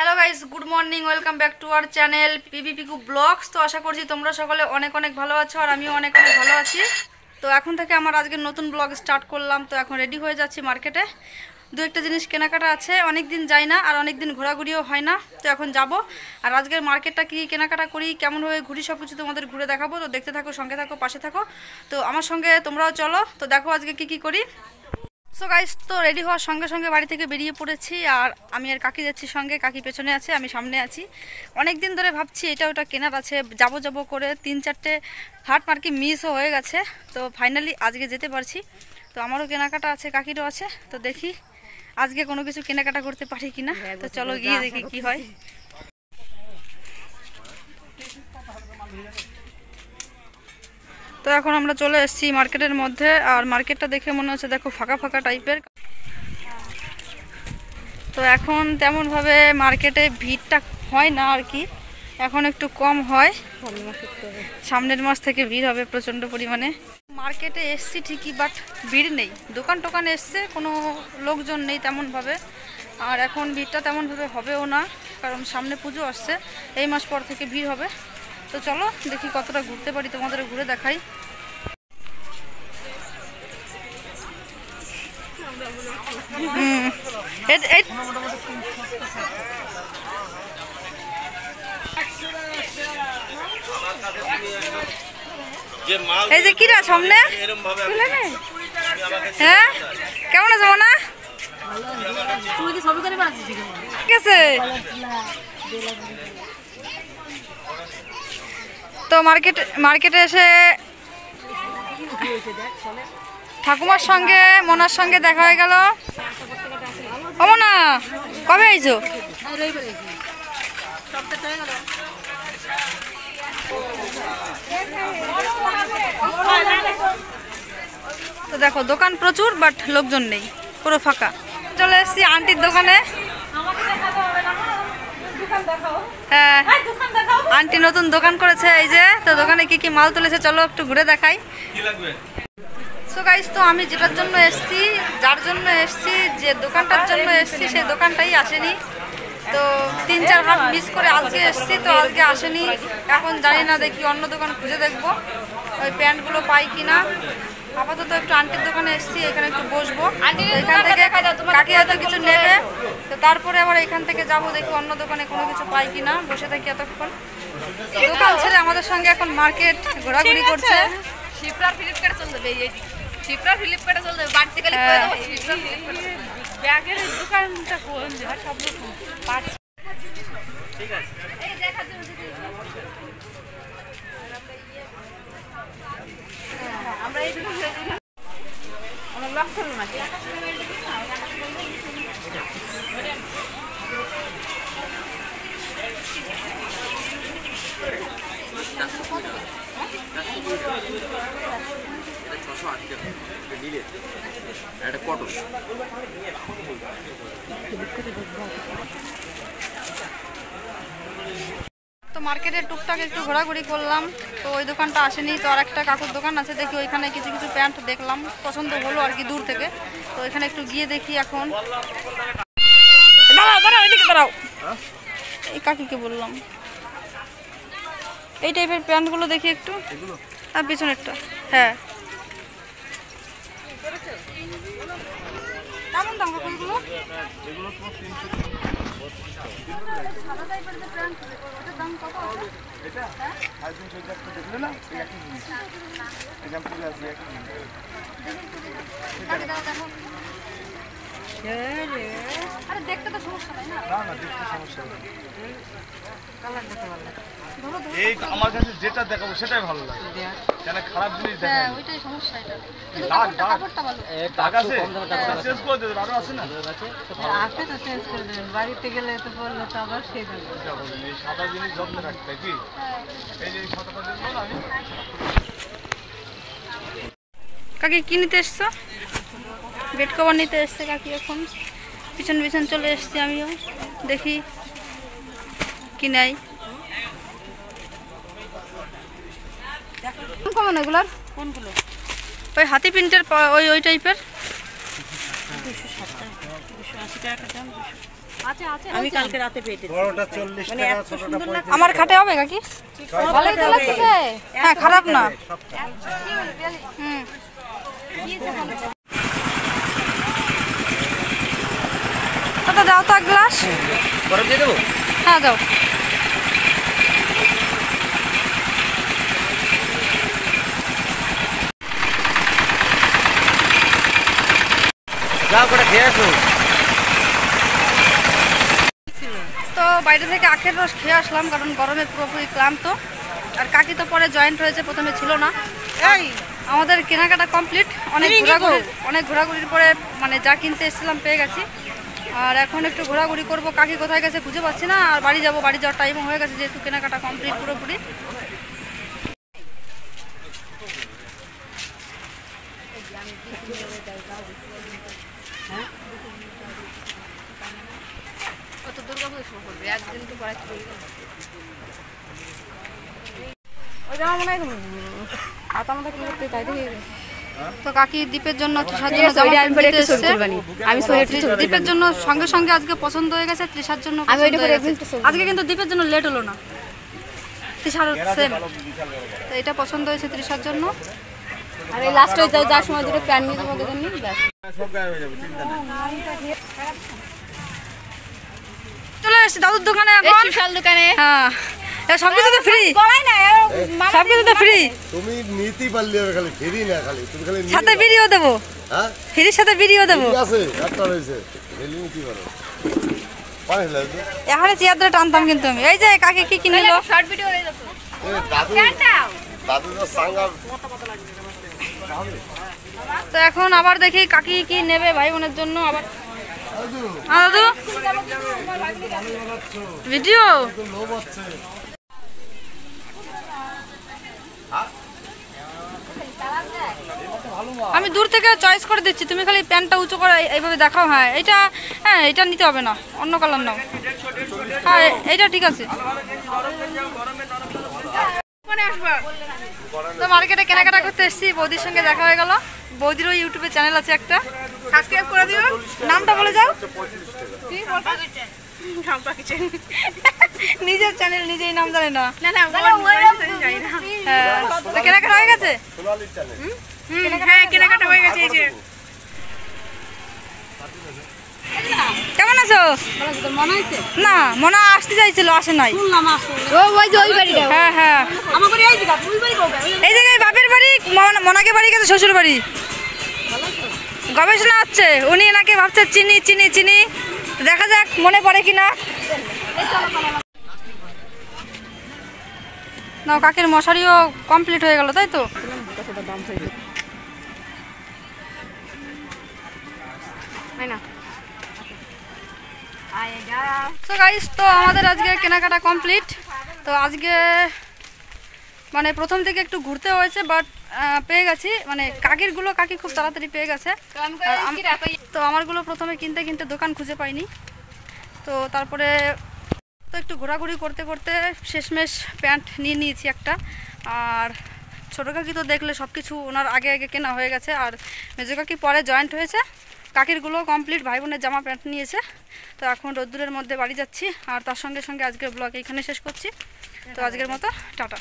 Hello guys good morning welcome back to our channel PB Piku vlogs তো আশা করছি তোমরা সকলে অনেক অনেক ভালো আছো আর আমিও অনেক অনেক ভালো আছি। তো এখন থেকে আমার আজকে নতুন ব্লগ স্টার্ট করলাম। তো এখন রেডি হয়ে যাচ্ছি মার্কেটে দু একটা জিনিস কেনাকাটা আছে, অনেক দিন যাই না আর অনেক দিন ঘোরাঘুরিও হয় না। তো এখন যাব। আর আজকের মার্কেটটা কী কেনাকাটা করি কেমনভাবে ঘুরি সব কিছু তোমাদের ঘুরে দেখাবো। তো দেখতে থাকো, সঙ্গে থাকো, পাশে থাকো। তো আমার সঙ্গে তোমরাও চলো। তো দেখো আজকে কি কি করি। সো গাইস তো রেডি হওয়ার সঙ্গে সঙ্গে বাড়ি থেকে বেরিয়ে পড়েছি আর আমি আর কাকি যাচ্ছি সঙ্গে। কাকি পেছনে আছে আমি সামনে আছি। অনেক দিন ধরে ভাবছি এটা ওটা কেনার আছে যাব যাব করে তিন চারটে হাট মার্কে মিসও হয়ে গেছে। তো ফাইনালি আজকে যেতে পারছি। তো আমারও কেনাকাটা আছে কাকিরও আছে। তো দেখি আজকে কোনো কিছু কেনাকাটা করতে পারি কিনা। তো চলো গিয়ে দেখি কি হয়। তো এখন আমরা চলে এসেছি মার্কেটের মধ্যে, আর মার্কেটটা দেখে মনে হচ্ছে দেখো ফাঁকা ফাঁকা টাইপের। তো এখন তেমনভাবে মার্কেটে ভিড়টা হয় না আর কি, এখন একটু কম হয়। সামনের মাস থেকে ভিড় হবে প্রচণ্ড পরিমাণে। মার্কেটে এসছি ঠিকই বাট ভিড় নেই। দোকান টোকান এসছে, কোনো লোকজন নেই তেমনভাবে, আর এখন ভিড়টা তেমনভাবে হবেও না, কারণ সামনে পুজো আসছে, এই মাস পর থেকে ভিড় হবে। তো চলো দেখি কতটা ঘুরতে পারি তোমাদের ঘুরে দেখাই। এই যে কিরা সামনে? হ্যাঁ? কেমন আছো না ঠিক আছে। তো মার্কেট, মার্কেটে এসে ঠাকুমার সঙ্গে, মনার সঙ্গে দেখা হয়ে গেল। ও মনা, কবে আইছো? তো দেখো, দোকান প্রচুর, বাট লোকজন নেই, পুরো ফাঁকা। চলে এসছি আন্টির দোকানে। হ্যাঁ। আন্টি নতুন দোকান করেছে এই যে তো দোকানে কি কি মাল তুলেছে চলো একটু ঘুরে দেখাই। সো গাইস তো আমি যেটার জন্য এসেছি যার জন্য এসেছি যে দোকানটার জন্য এসেছি সেই দোকানটাই আসেনি। তো তিন চার হাট মিস করে আজকে এসেছি তো আজকে আসেনি। এখন জানি না দেখি অন্য দোকান খুঁজে দেখব ওই প্যান্টগুলো পাই কিনা। আপাতত একটু আন্টির দোকানে এসেছি এখানে একটু বসবো। এখান থেকে কাকি হয়তো কিছু নেবে। তো তারপরে আবার এখান থেকে যাব দেখি অন্য দোকানে কোনো কিছু পাই কিনা বসে থাকি এতক্ষণ। দোকান ছেড়ে আমাদের সঙ্গে এখন মার্কেট ঘোরাঘুরি করছে। শিপ্রা ফ্লিপকার্টে চলে যাবে এই শিপ্রা ফ্লিপকার্টে চলে যাবে বাড়িতে গেলে। ব্যাগের দোকানটা কোন সব রকম পার্টস আমরা এই দুটো আমরা লক করব নাকি একটা কটন তো মার্কেটে টুকটাক একটু ঘোরাঘুরি করলাম তো ওই দোকানটা আসেনি তো আর একটা কাকুর দোকান আছে দেখি ওইখানে কিছু কিছু প্যান্ট দেখলাম পছন্দ হলো আর কি দূর থেকে তো এখানে একটু গিয়ে দেখি এখন। দাঁড়াও দাঁড়াও এদিকে দাঁড়াও। এই কাকিকে বললাম। এই টাইপের প্যান্টগুলো দেখি একটু। আর পিছনেরটা হ্যাঁ। কেমন দাম সাদা টাইপের আরে দেখতে তো সমস্যা নাই না? ধরো ধরো। এই আমার কাছে যেটা দেখাবো সেটাই ভালো লাগে। কেন খারাপ জিনিস হ্যাঁ দেখায় ওইটাই সমস্যা এটা। কিন্তু কাপড়টা ভালো। দাগ আছে। চেঞ্জ করে দেবেন আরও আছে না? আসে তো চেঞ্জ করে দেবেন বাড়িতে গেলে তো বললে তো আবার সেই এই সাদা জিনিস যত্ন রাখতে কি? হ্যাঁ। এই যে সাদাটা দেখব না আমি। কাকি কি নিতে এসছো? বেড কভার নিতে এসছে কাকি এখন। পিছন পিছন চলে এসছি আমিও। দেখি কি নাই কেমন এগুলার? কোনগুলো? ওই হাতি প্রিন্টের ওই ওই টাইপের। আমি কালকে রাতে পেটেছি মানে এত সুন্দর লাগছে আমার খাটে হবে কাকি? ভালোই তো লাগছে। হ্যাঁ খারাপ না। হুম। দাদা দাও তো এক গ্লাস। হ্যাঁ দাও। তো বাইরে থেকে আখের রস খেয়ে আসলাম কারণ গরমে পুরোপুরি ক্লান্ত। আর কাকি তো পরে জয়েন্ট হয়েছে প্রথমে ছিল না। এই! আমাদের কেনাকাটা কমপ্লিট অনেক ঘোরাঘুরি অনেক ঘোরাঘুরির পরে মানে যা কিনতে এসেছিলাম পেয়ে গেছি। আর এখন একটু ঘোরাঘুরি করব। কাকি কোথায় গেছে খুঁজে পাচ্ছি না। আর বাড়ি যাব বাড়ি যাওয়ার টাইমও হয়ে গেছে যেহেতু কেনাকাটা কমপ্লিট পুরোপুরি। তো কাকি দ্বীপের জন্য তৃষার জন্য জামা প্যান্ট নিতে এসেছে। আমি দ্বীপের জন্য সঙ্গে সঙ্গে আজকে পছন্দ হয়ে গেছে তৃষার জন্য আজকে কিন্তু দ্বীপের জন্য লেট হলো না। তৃষার সেম তো এটা পছন্দ হয়েছে তৃষার জন্য। আর এই লাস্ট যাওয়ার সময় দুটো নিয়ে তোমাদের জন্য হয়ে চলে এসেছি দাদুর দোকানে এখন বিশাল দোকানে। হ্যাঁ। এ, সবকিছু তো ফ্রি সবকিছু তো ফ্রি তুমি নিতেই পারলে খালি ফেরি না খালি তুমি খালি সাথে যাও। দেবো। হ্যাঁ? ফ্রির সাথে বিড়িও দেবো। ঠিক আছে একটা রয়েছে। ফেলি নিতেই পারো এখানে চেয়ার ধরে টানতাম কিন্তু আমি। এই যে কাকে কি কিনে নিল? শর্ট ভিডিও হয়ে যাবে এ, দাদু দাদু তো এখন আবার দেখি কাকি কি নেবে ভাই বোনের জন্য। আবার হ্যাঁ দাদু? ভিডিও আমি দূর থেকে চয়েস করে দিচ্ছি। তুমি খালি প্যান্টটা উঁচু করে এইভাবে দেখাও হ্যাঁ। এটা হ্যাঁ এটা নিতে হবে না। অন্য কালার নাও। হ্যাঁ এ- এইটা ঠিক আছে। তো মার্কেটে কেনাকাটা করতে এসেছি বৌদির সঙ্গে দেখা হয়ে গেল। বৌদিরও ইউটিউবে চ্যানেল আছে একটা। সাবস্ক্রাইব করে দিও। নামটা বলে যাও। নিজের চ্যানেল নিজেই নাম জানে না। হ্যাঁ। কেনাকাটা হয়ে গেছে? হ্যাঁ কেনাকাটা হয়ে গেছে এই যে। কেমন আছো? না মনে আসতে চাইছিল আসে নাই। হ্যাঁ হ্যাঁ। এই জায়গায় বাপের বাড়ি মন- মনাকে বাড়ি গেছে শ্বশুর বাড়ি। গবেষণা হচ্ছে উনি এনাকে ভাবছে চিনি চিনি চিনি। দেখা যাক মনে পড়ে কিনা। না কাকের মশারিও কমপ্লিট হয়ে গেল তাই তো? তো গাইস তো আমাদের আজকে কেনাকাটা কমপ্লিট তো আজকে মানে প্রথম থেকে একটু ঘুরতে হয়েছে বাট পেয়ে গেছি। মানে কাকিরগুলো কাকি খুব তাড়াতাড়ি পেয়ে গেছে। তো আমারগুলো প্রথমে কিনতে কিনতে দোকান খুঁজে পাইনি। তো তারপরে তো একটু ঘোরাঘুরি করতে করতে শেষমেশ প্যান্ট নিয়ে নিয়েছি একটা। আর ছোটো কাকি তো দেখলে সব কিছু ওনার আগে আগে কেনা হয়ে গেছে। আর মেজো কাকি পরে জয়েন্ট হয়েছে। কাকিরগুলো কমপ্লিট ভাই বোনের জামা প্যান্ট নিয়েছে। তো এখন রোদ্দুরের মধ্যে বাড়ি যাচ্ছি। আর তার সঙ্গে সঙ্গে আজকের ব্লগ এখানে শেষ করছি। তো আজকের মতো, টাটা।